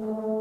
There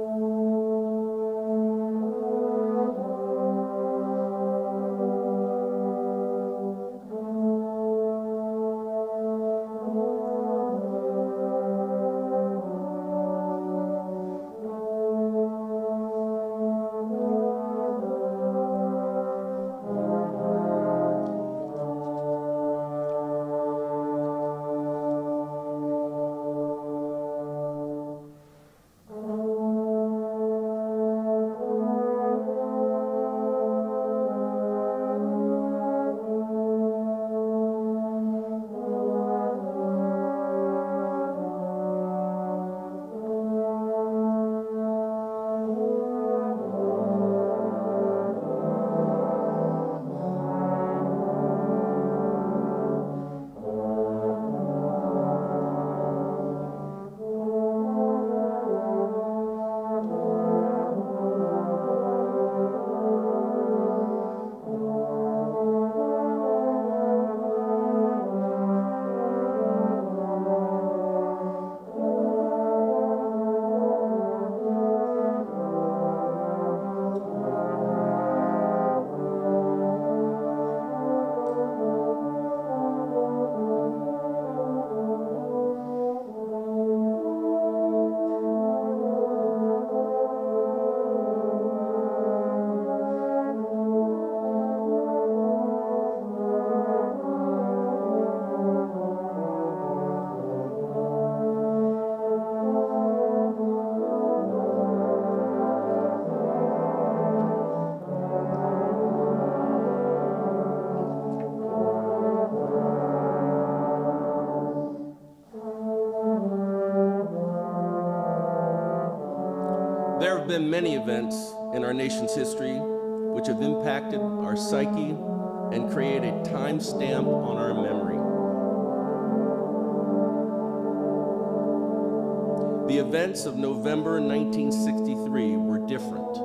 have been many events in our nation's history which have impacted our psyche and created a time stamp on our memory. The events of November 1963 were different.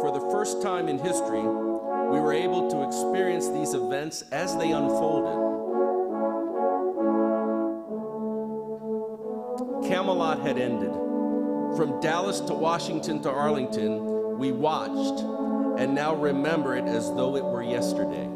For the first time in history, we were able to experience these events as they unfolded. Had ended. From Dallas to Washington to Arlington, we watched and now remember it as though it were yesterday.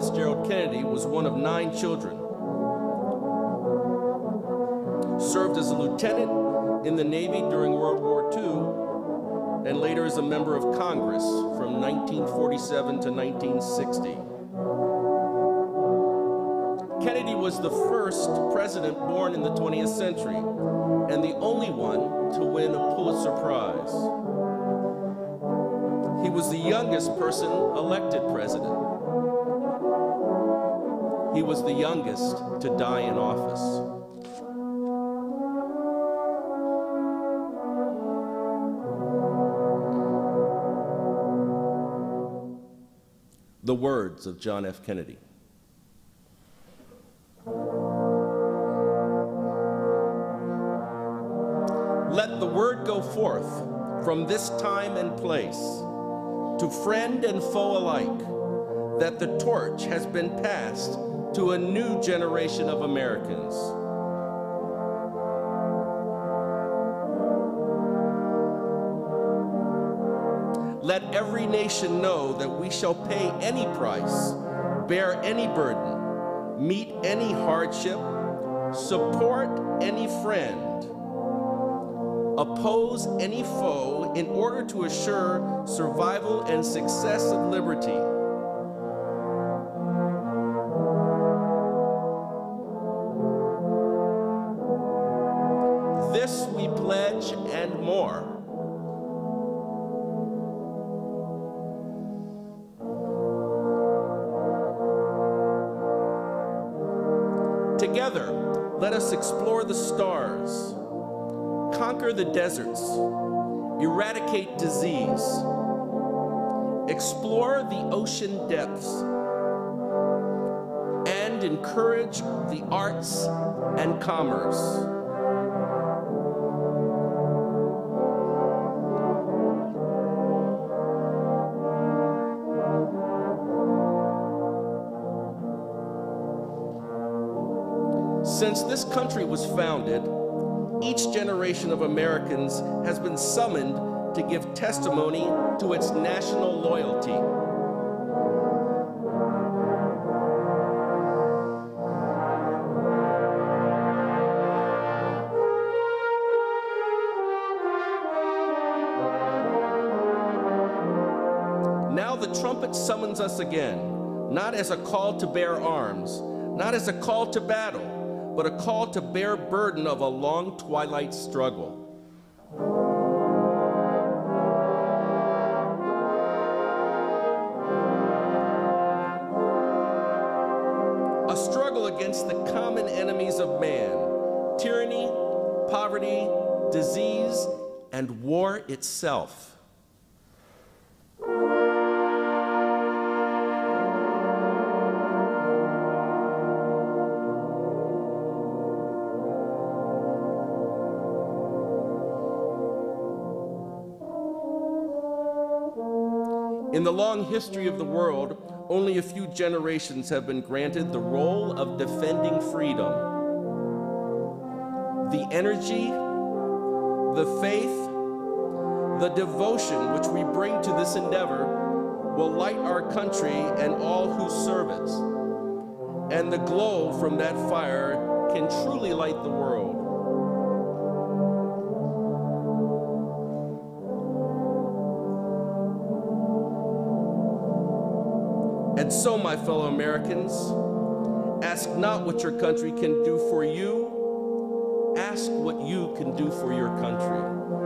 Fitzgerald Kennedy was one of nine children. Served as a lieutenant in the Navy during World War II and later as a member of Congress from 1947 to 1960. Kennedy was the first president born in the 20th century and the only one to win a Pulitzer Prize. He was the youngest person elected president. He was the youngest to die in office. The words of John F. Kennedy. Let the word go forth from this time and place to friend and foe alike that the torch has been passed to a new generation of Americans. Let every nation know that we shall pay any price, bear any burden, meet any hardship, support any friend, oppose any foe in order to assure survival and success of liberty. Together, let us explore the stars, conquer the deserts, eradicate disease, explore the ocean depths, and encourage the arts and commerce. Since this country was founded, each generation of Americans has been summoned to give testimony to its national loyalty. Now the trumpet summons us again, not as a call to bear arms, not as a call to battle, but a call to bear burden of a long twilight struggle. A struggle against the common enemies of man tyranny, poverty, disease, and war itself. In the long history of the world, only a few generations have been granted the role of defending freedom. The energy, the faith, the devotion which we bring to this endeavor will light our country and all who serve it. And the glow from that fire can truly light the world. And so, my fellow Americans, ask not what your country can do for you, ask what you can do for your country.